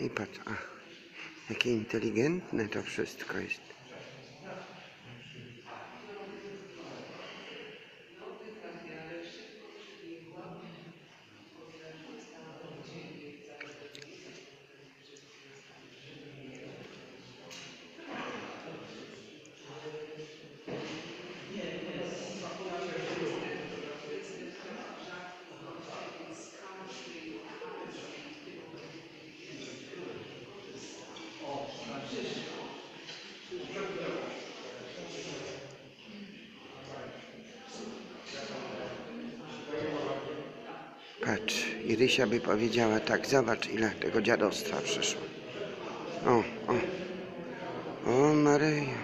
I patrz, a, jakie inteligentne to wszystko jest. Patrz, Irysia by powiedziała tak, zobacz ile tego dziadostwa przyszło. O, o, o Maryja.